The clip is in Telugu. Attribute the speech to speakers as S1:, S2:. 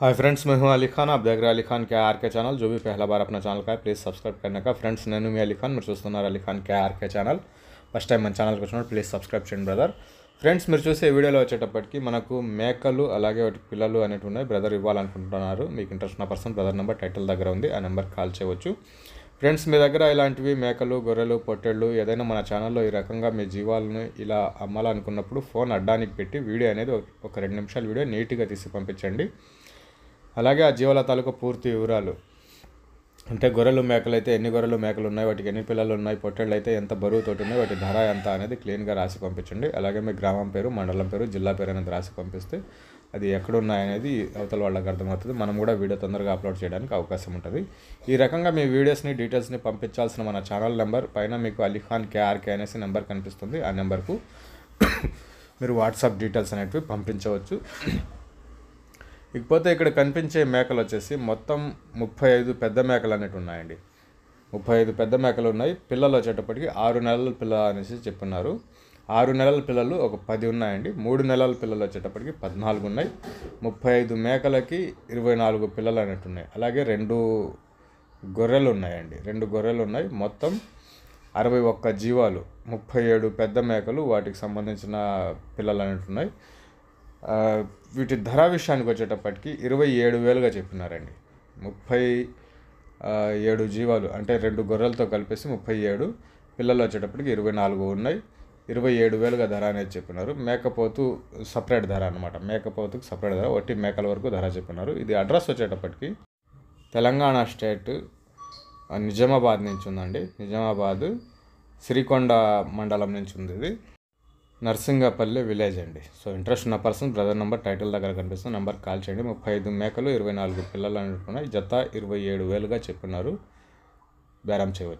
S1: हाय फ्रेंड्स मैं हूं अली खान आप देख रहे हैं अली खान के आर के ఛానల్ जो भी पहला बार अपना ఛానల్ का है ప్లీజ్ సబ్స్క్రైబ్ करने का ఫ్రెండ్స్ నేను మీ అలీ ఖాన్ మీరు చూస్తున్నారు Ali Khan K RK channel first time మన ఛానల్కి వచ్చినప్పుడు ప్లీజ్ సబ్స్క్రైబ్ చేయండి బ్రదర్ ఫ్రెండ్స్ మీరు చూసే వీడియోలో వచ్చేటప్పటికి మనకు మేకలు అలాగే వాటి పిల్లలు అనేవి ఉన్నాయి బ్రదర్ ఇవ్వాలనుకుంటున్నారు మీకు ఇంట్రెస్ట్ ఉన్న పర్సన్ బ్రదర్ నెంబర్ టైటిల్ దగ్గర ఉంది ఆ నెంబర్కి కాల్ చేయవచ్చు ఫ్రెండ్స్ మీ దగ్గర ఇలాంటివి మేకలు గొర్రెలు పొట్టేళ్ళు ఏదైనా మన ఛానల్లో ఈ రకంగా మీ జీవాలను ఇలా అమ్మాలనుకున్నప్పుడు ఫోన్ అడ్డానికి పెట్టి వీడియో అనేది ఒక- ఒక రెండు నిమిషాల వీడియో నీట్గా తీసి పంపించండి అలాగే ఆ జీవాల తాలూకా పూర్తి వివరాలు. అంటే గొర్రెలు మేకలు అయితే ఎన్ని గొర్రెలు మేకలు ఉన్నాయి వాటికి ఎన్ని పిల్లలు ఉన్నాయి పొట్టేళ్ళు అయితే ఎంత బరువుతోటి ఉన్నాయి వాటి ధర ఎంత అనేది క్లీన్గా రాసి పంపించండి. అలాగే మీ గ్రామం పేరు మండలం పేరు జిల్లా పేరు అనేది రాసి పంపిస్తే అది ఎక్కడున్నాయనేది అవతల వాళ్ళకి అర్థమవుతుంది. మనం కూడా వీడియో తొందరగా అప్లోడ్ చేయడానికి అవకాశం ఉంటుంది. ఈ రకంగా మీ వీడియోస్ని డీటెయిల్స్ని పంపించాల్సిన మన ఛానల్ నెంబర్ పైన మీకు అలీఖాన్ కేఆర్కే అనేసి నెంబర్ కనిపిస్తుంది. ఆ నెంబర్కు మీరు వాట్సాప్ డీటెయిల్స్ అనేటివి పంపించవచ్చు. ఇకపోతే ఇక్కడ కనిపించే మేకలు వచ్చేసి మొత్తం ముప్పై ఐదు పెద్ద మేకలు అనేవి ఉన్నాయండి. ముప్పై ఐదు పెద్ద మేకలు ఉన్నాయి. పిల్లలు వచ్చేటప్పటికి ఆరు నెలల పిల్ల అనేసి చెప్పున్నారు ఆరు నెలల పిల్లలు ఒక పది ఉన్నాయండి. మూడు నెలల పిల్లలు వచ్చేటప్పటికి పద్నాలుగు ఉన్నాయి. ముప్పై ఐదు మేకలకి ఇరవై నాలుగు పిల్లలు అనేవి ఉన్నాయి. అలాగే రెండు గొర్రెలు ఉన్నాయండి. రెండు గొర్రెలు ఉన్నాయి. మొత్తం అరవై ఒక్క జీవాలు ముప్పై ఏడు పెద్ద మేకలు వాటికి సంబంధించిన పిల్లలు అనేవి ఉన్నాయి. వీటి ధర విషయానికి వచ్చేటప్పటికి ఇరవై ఏడు వేలుగా చెప్పినారండి. ముప్పై ఏడు జీవాలు అంటే రెండు గొర్రెలతో కలిపేసి ముప్పై ఏడు పిల్లలు వచ్చేటప్పటికి ఇరవై నాలుగు ఉన్నాయి. ఇరవై ఏడు వేలుగా ధర అనేది చెప్పినారు. మేకపోతు సపరేట్ ధర అనమాట మేకపోతుకు సపరేట్ ధర ఒట్టి మేకల వరకు ధర చెప్పినారు. ఇది అడ్రస్ వచ్చేటప్పటికి తెలంగాణ స్టేట్ నిజామాబాద్ నుంచి ఉందండి. నిజామాబాద్ శ్రీకొండ మండలం నుంచి ఉంది ఇది. నర్సింగపల్లి విలేజ్ అండి. సో ఇంట్రెస్ట్ ఉన్న పర్సన్ బ్రదర్ నెంబర్ టైటిల్ దగ్గర కనిపిస్తుంది నెంబర్ కాల్ చేయండి. ముప్పై ఐదు మేకలు ఇరవై నాలుగు పిల్లలు అనుకున్నాయి. జత ఇరవై ఏడు వేలుగా చెప్పినారు. బేరం చేయవచ్చు